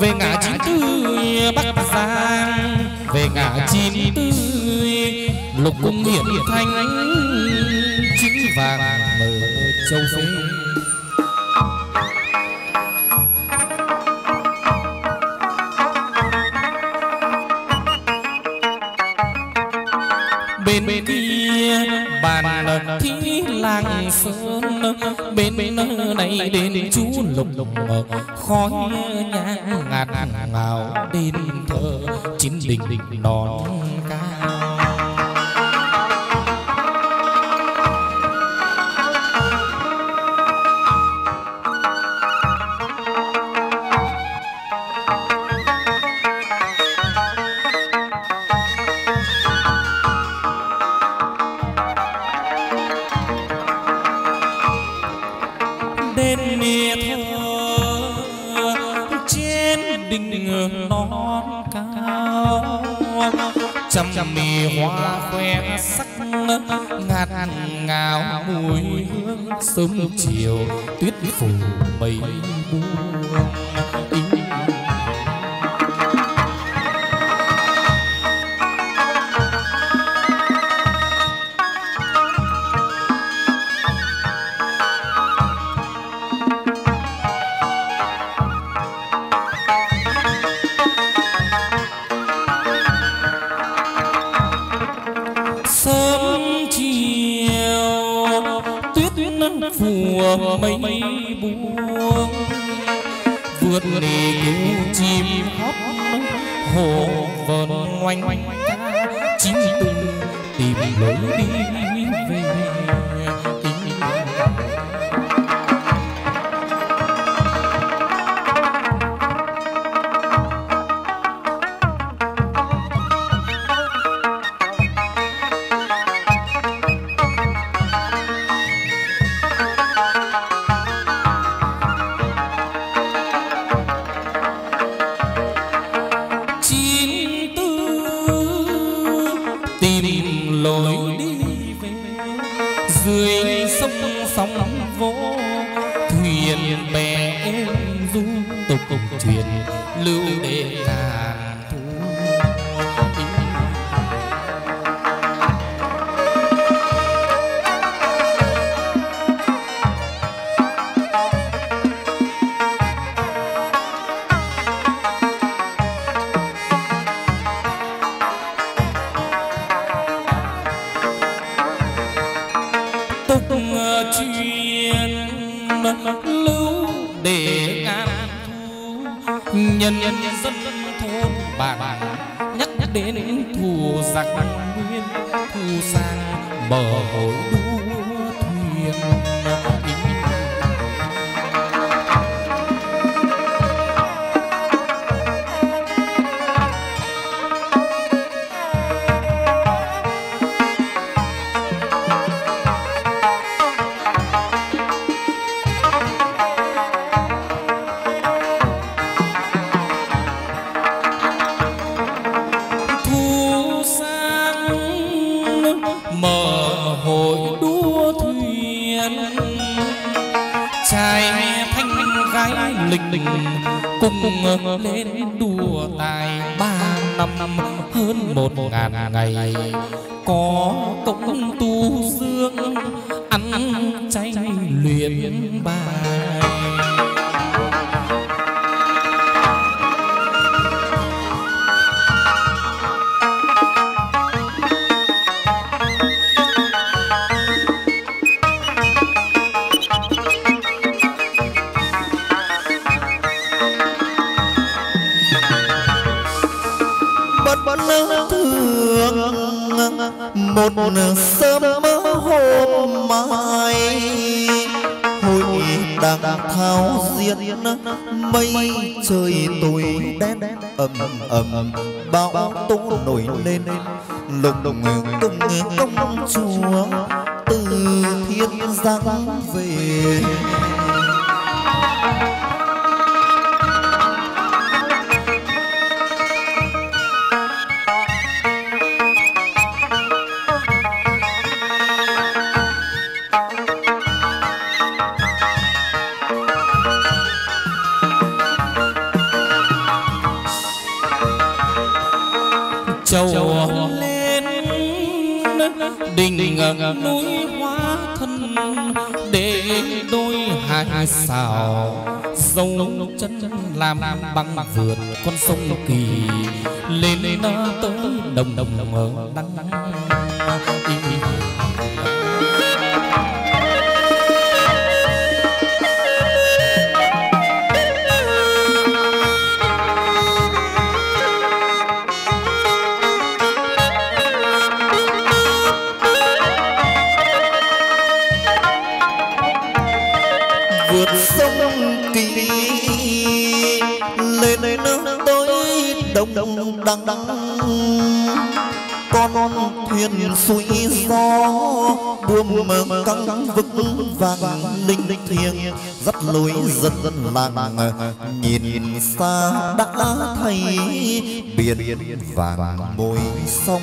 về ngã chín tư bắc giang. Về ngã chín tư lục cung hiển thanh. Chính vàng mở châu phế bên kia bàn thi làng sơn bên này đến chú lục lục khói nhang ngạt ngào, đền thờ chín đình non cao trăm mì hoa khoe sắc ngạt ngào mùi hương sớm chiều tuyết phủ mây buông phùa mây buông vượt đi cứu chim hót hồ vờn ngoanh ca chín tung tìm lối đi về. Sai lịch lịch cùng lên đùa tài ba năm hơn một ngàn ngày. Có công tu dương ăn chay luyện một sớm hôm mai. Hội đang thao diễn, mây trời tối đen, ầm ầm bão tố nổi lên. Lục tung công chúa từ thiên giang về. Xào. Dâu chân làm bằng vượt con sông kỳ. Lên tới đồng đồng ở đăng đăng đăng đăng con thuyền suy gió, buồm mờ căng vững vàng linh thiêng. Dắt lối dân dân làng, nhìn xa đã thấy biển vàng môi sông.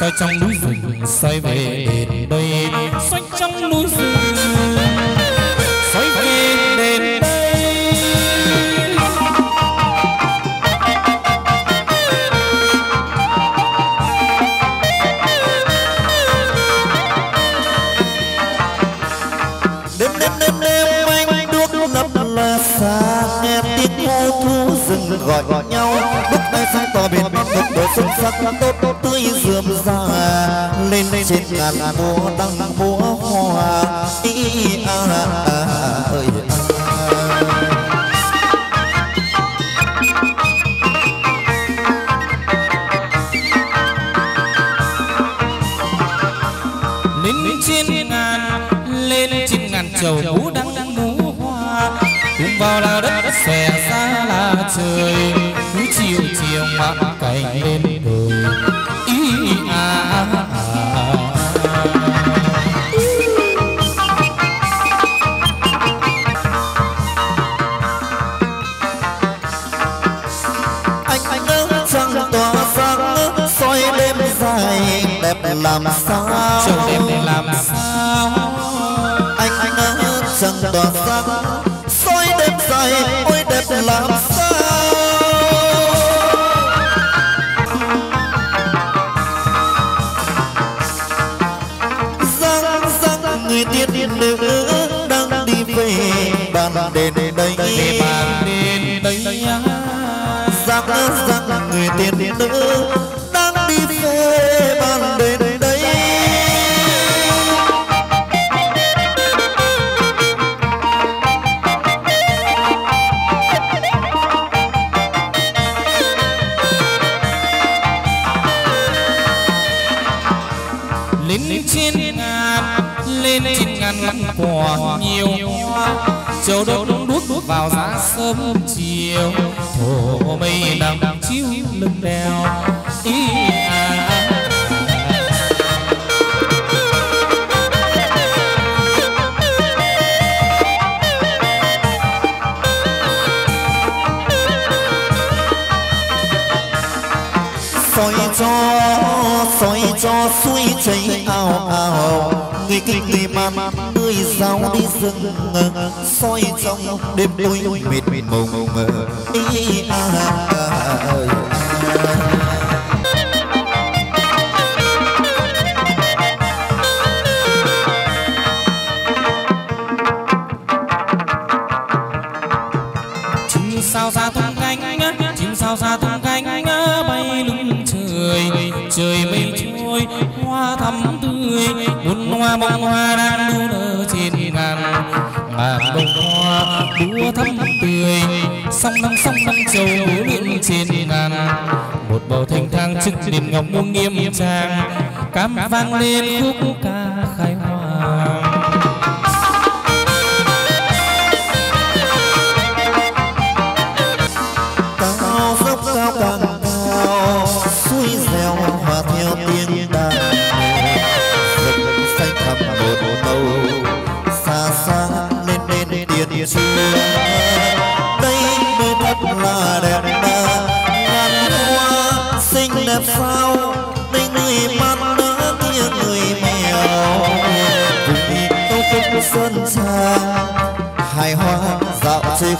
soi trong núi rừng soi về đền đây soi trong núi rừng. Đồ xuất sắc tốt tốt tươi rượm ra lên trên ngàn mùa đăng mùa hoa. Làm sao? Anh anh ơi chẳng tỏa sáng. Soi đêm dài ôi đẹp làm sao? Giang giang người tiên nữ đang đi về bàn đền đây. Bàn đền đây giang giang người tiên nữ châu đốt đuốc vào giá sớm chiều. Thổ mây nằm chiếu lưng đèo. Đi rừng soi trong đêm tối mệt mùng ý à, à, à. Song năm song năm châu đua lượn trên ngàn một bầu thanh thang trưng đền ngọc muôn nghiêm trang, cám vang lên khúc ca khai hoàng.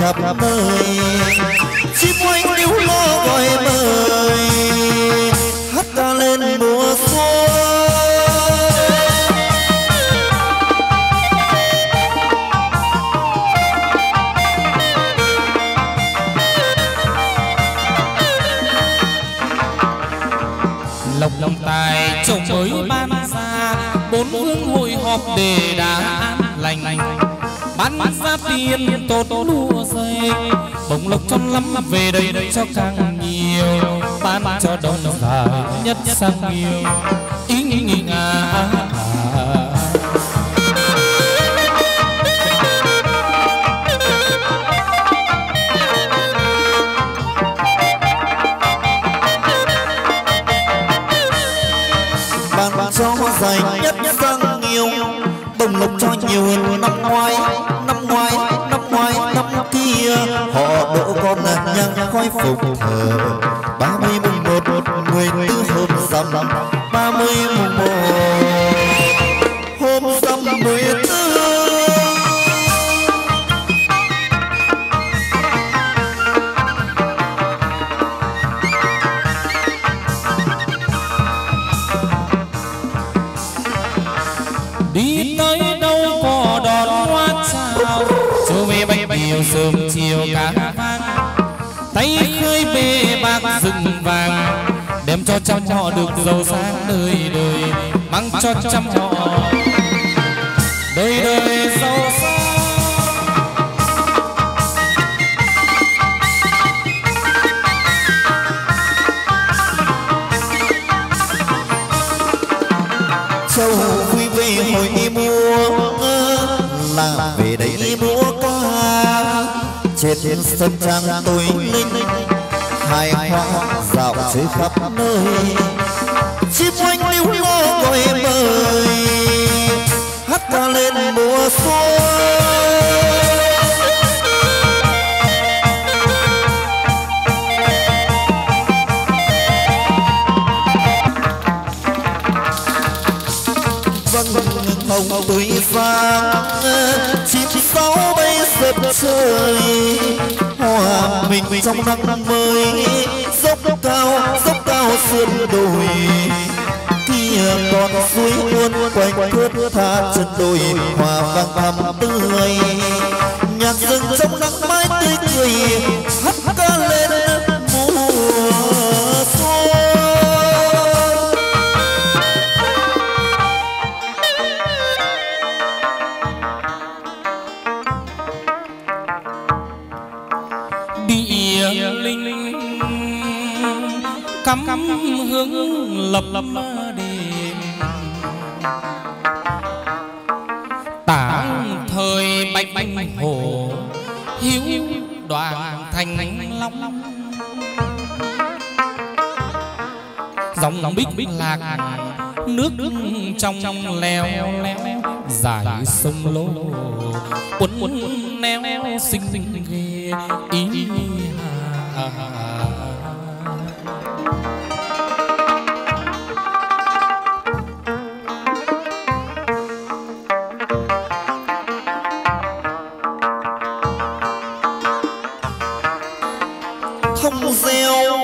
Khắp nơi chim oanh níu lo gọi mời, hát ta lên mùa xuân. Lộc lộc tài chồng mới ban ra bốn phương hội họp để đã an lành bán ra tiền tốt đua dây bồng lộc trăm lắm về đây cho càng nhiều. Bán cho đông già nhất sang nhiều. Ý nghĩ nghĩ à, bán cho dài nhất sang nhiều. Bồng lộc cho nhiều hơn năm ngoái. Nhang phục thờ ba cho trăm họ được giàu sang đời đời. Mang cho trăm họ. Đời đời giàu sang châu vui về hồi mua là về đây múa ca. Trên sân trang tôi linh hai hoa dạo chơi khắp nơi. Chim oanh lưu lo gọi mời hát ca lên mùa xuân. Hồng tươi vàng chim sáu bay sập trời trong nắng mới, dốc cao dốc cao sườn đồi. Kia con suối luôn quanh cướp tha chân đồi, hòa vang thắm tươi. Nhạc rừng trong nắng mai tươi cười hát ca lên địa linh cắm hướng lập lập đền. Tảng thời bạch bạch hồ hiếu đoàn thành long. Dòng dòng bích bích lạc nước nước trong trong leo leo dài sông lô uốn uốn neo xinh xinh ghê ý hà. Không gieo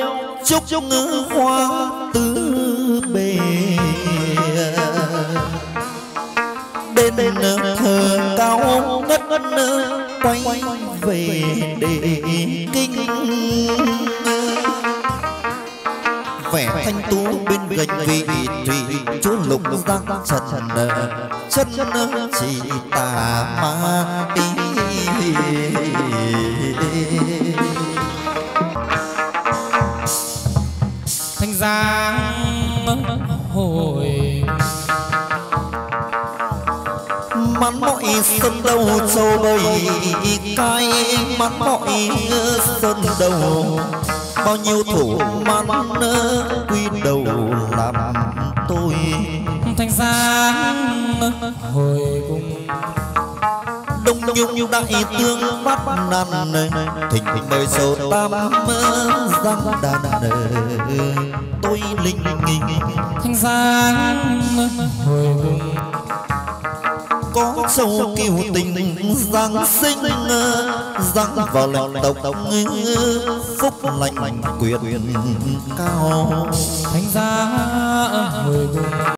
chúc chúc ngữ hoa tứ bề. Bên nở thờ cao ngất ngất nở quay về để kinh vẻ thanh tú bên gành vị thủy chúa lục giang trần chân chỉ tà ma ý. Thanh gia mắn mọi sân đầu châu bầy cay mắn mọi sân đầu. Bao nhiêu thủ mắn quy đầu làm tôi. Thanh giang hồi cùng. Đông nhung đại tương bắt nàn thỉnh mời sầu tam giang đàn tôi linh nghinh. Thanh giang hồi cùng có sâu kiều tình giáng sinh, giáng vào lệnh tộc phúc lành quyền cao. Thánh giá hồi